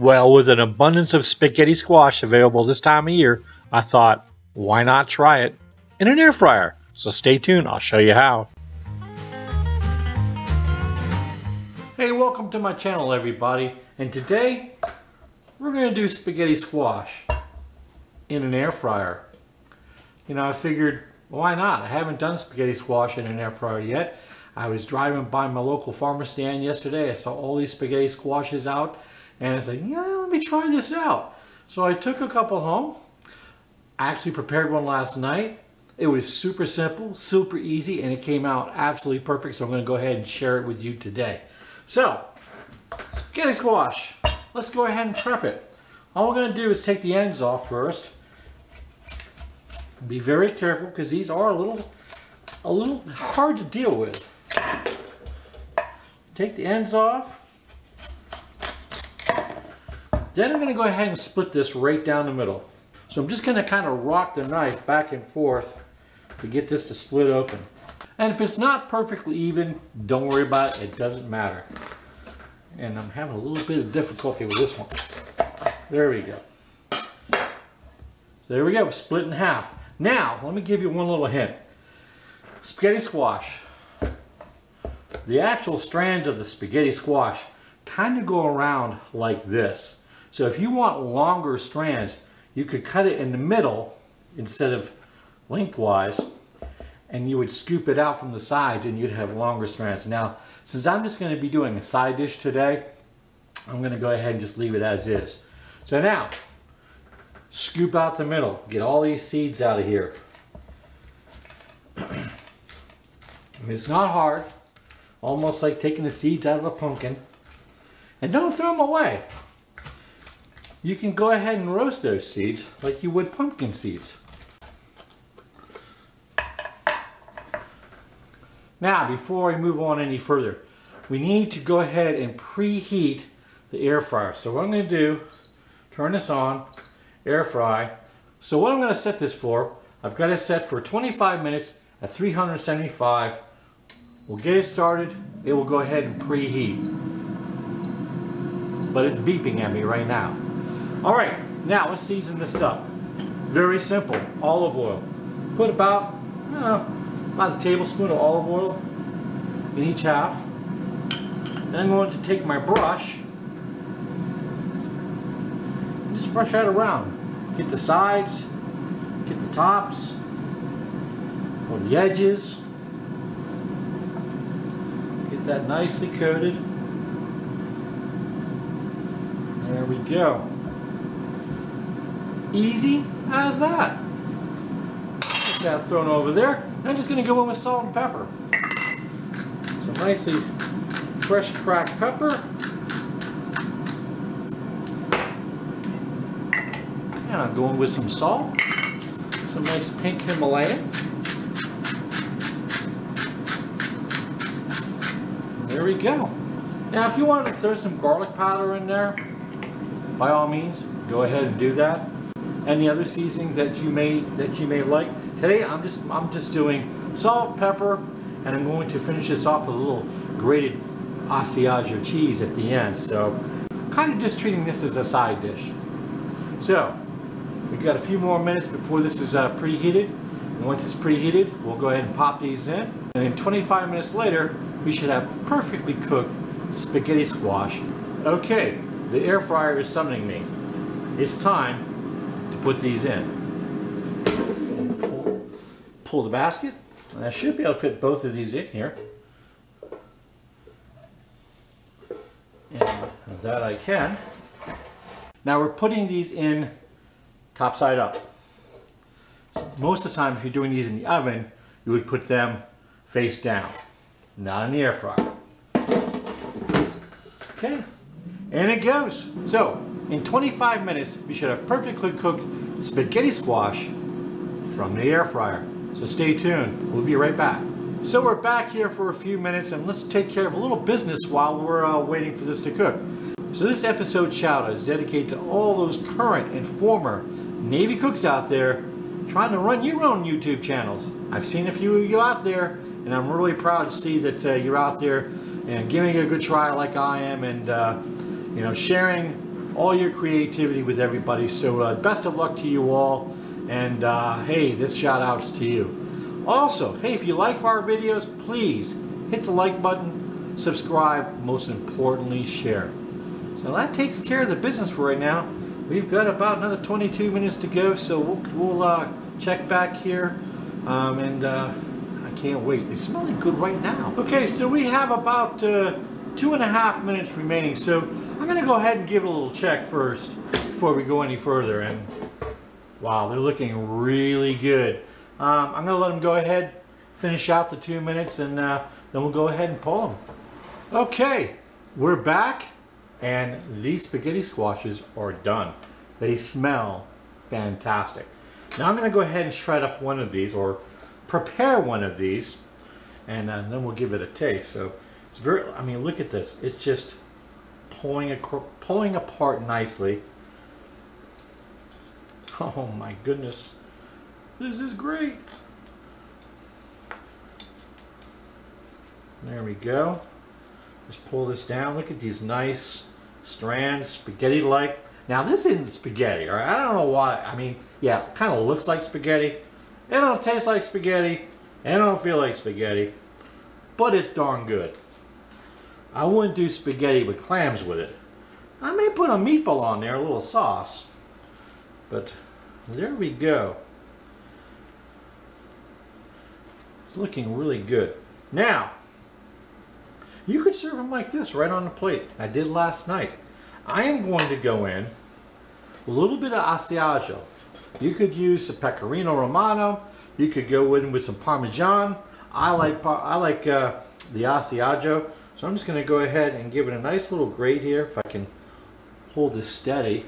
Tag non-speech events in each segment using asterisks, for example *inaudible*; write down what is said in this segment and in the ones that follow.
Well, with an abundance of spaghetti squash available this time of year, I thought, why not try it in an air fryer? So stay tuned, I'll show you how. Hey, welcome to my channel everybody. And today, we're to do spaghetti squash in an air fryer. You know, I figured, why not? I haven't done spaghetti squash in an air fryer yet. I was driving by my local farmer stand yesterday. I saw all these spaghetti squashes out. And I said, yeah, let me try this out. So I took a couple home. I actually prepared one last night. It was super simple, super easy, and it came out absolutely perfect. So I'm going to go ahead and share it with you today. So, spaghetti squash. Let's go ahead and prep it. All we're going to do is take the ends off first. Be very careful because these are a little, a little hard to deal with. Take the ends off. Then I'm going to go ahead and split this right down the middle. So I'm just going to kind of rock the knife back and forth to get this to split open. And if it's not perfectly even, don't worry about it. It doesn't matter. And I'm having a little bit of difficulty with this one. There we go. So there we go, split in half. Now, let me give you one little hint. Spaghetti squash. The actual strands of the spaghetti squash kind of go around like this. So if you want longer strands, you could cut it in the middle instead of lengthwise and you would scoop it out from the sides and you'd have longer strands. Now, since I'm just going to be doing a side dish today, I'm going to go ahead and just leave it as is. So now, scoop out the middle. Get all these seeds out of here. *clears throat* it's not hard. Almost like taking the seeds out of a pumpkin. And don't throw them away. You can go ahead and roast those seeds like you would pumpkin seeds. Now, before we move on any further, we need to go ahead and preheat the air fryer. So what I'm going to do, turn this on, air fry. So what I'm going to set this for, I've got it set for 25 minutes at 375. We'll get it started. It will go ahead and preheat. But it's beeping at me right now. All right, now let's season this up. Very simple, olive oil. Put about, uh, about a tablespoon of olive oil in each half. Then I'm going to take my brush, just brush that around. Get the sides, get the tops, or the edges. Get that nicely coated. There we go. Easy as that. Get that thrown over there. I'm just going to go in with salt and pepper. Some nicely fresh cracked pepper. And I'm going with some salt. Some nice pink Himalayan. There we go. Now if you want to throw some garlic powder in there, by all means, go ahead and do that. Any other seasonings that you may that you may like. Today I'm just I'm just doing salt, pepper, and I'm going to finish this off with a little grated Asiago cheese at the end. So kind of just treating this as a side dish. So we've got a few more minutes before this is uh, preheated. And once it's preheated, we'll go ahead and pop these in. And then 25 minutes later, we should have perfectly cooked spaghetti squash. Okay, the air fryer is summoning me. It's time to put these in. Pull, the basket. And I should be able to fit both of these in here. And that I can. Now we're putting these in top side up. So most of the time if you're doing these in the oven, you would put them face down, not in the air fryer. Okay, and it goes. So, in 25 minutes, we should have perfectly cooked spaghetti squash from the air fryer. So stay tuned. We'll be right back. So we're back here for a few minutes and let's take care of a little business while we're uh, waiting for this to cook. So this episode shout out is dedicated to all those current and former Navy cooks out there trying to run your own YouTube channels. I've seen a few of you out there and I'm really proud to see that uh, you're out there and giving it a good try like I am and uh, you know sharing all your creativity with everybody. So uh, best of luck to you all. And uh, hey, this shout outs to you. Also, hey, if you like our videos, please hit the like button, subscribe, most importantly, share. So that takes care of the business for right now. We've got about another 22 minutes to go, so we'll, we'll uh, check back here. Um, and uh, I can't wait. It's smelling good right now. Okay, so we have about uh, two and a half minutes remaining. So I'm going to go ahead and give it a little check first before we go any further. And wow, they're looking really good. Um, I'm going to let them go ahead, finish out the two minutes, and uh, then we'll go ahead and pull them. Okay, we're back. And these spaghetti squashes are done. They smell fantastic. Now I'm going to go ahead and shred up one of these or prepare one of these and uh, then we'll give it a taste. So it's very, I mean, look at this. It's just pulling, pulling apart nicely. *laughs* Oh my goodness. This is great. There we go. Just pull this down. Look at these nice strands, spaghetti-like. Now this isn't spaghetti, all right? I don't know why. I mean, yeah, it kind of looks like spaghetti. It don't taste like spaghetti. It don't feel like spaghetti. But it's darn good. I wouldn't do spaghetti with clams with it. I may put a meatball on there, a little sauce. But there we go. It's looking really good. Now, you could serve them like this right on the plate. I did last night. I am going to go in a little bit of Asiago. You could use a Pecorino Romano. You could go in with some Parmesan. I like I like uh, the Asiago. So I'm just going to go ahead and give it a nice little grate here if I can hold this steady.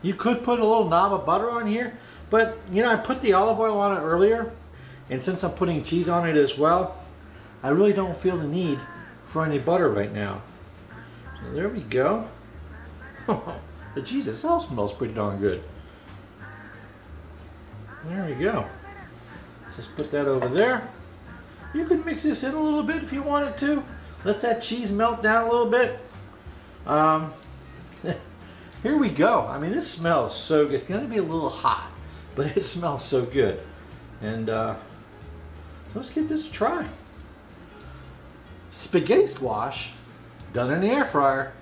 You could put a little knob of butter on here, but you know I put the olive oil on it earlier and since I'm putting cheese on it as well, I really don't feel the need for any butter right now. So there we go. *laughs* the cheese itself smells pretty darn good. There we go. Let's just put that over there. You could mix this in a little bit if you wanted to. Let that cheese melt down a little bit. Um, *laughs* here we go. I mean, this smells so good. It's going to be a little hot, but *laughs* it smells so good. And uh, let's give this a try spaghetti squash done in the air fryer.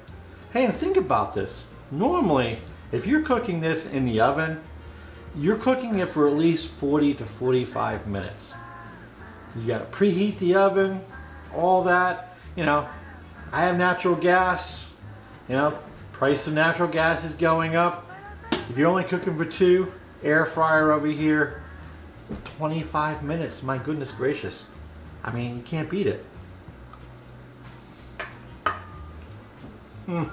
Hey, and think about this. Normally, if you're cooking this in the oven, you're cooking it for at least 40 to 45 minutes. You gotta preheat the oven, all that. You know, I have natural gas. You know, price of natural gas is going up. If you're only cooking for two, air fryer over here, 25 minutes, my goodness gracious. I mean, you can't beat it. Mm.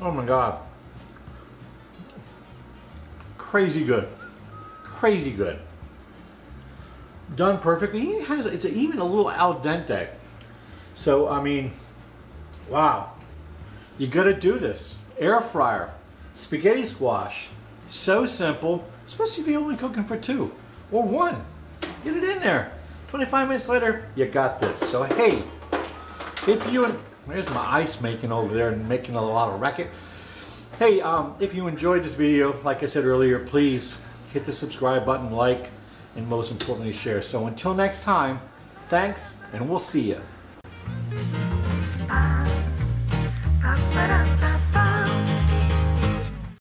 Oh my god. Crazy good. Crazy good. Done perfectly. It has it's even a little al dente. So I mean, wow. You gotta do this. Air fryer, spaghetti squash. So simple, especially if you're only cooking for two or one. Get it in there. 25 minutes later, you got this. So hey, if you and there's my ice making over there and making a lot of racket. Hey, um, if you enjoyed this video, like I said earlier, please hit the subscribe button, like, and most importantly, share. So until next time, thanks, and we'll see you.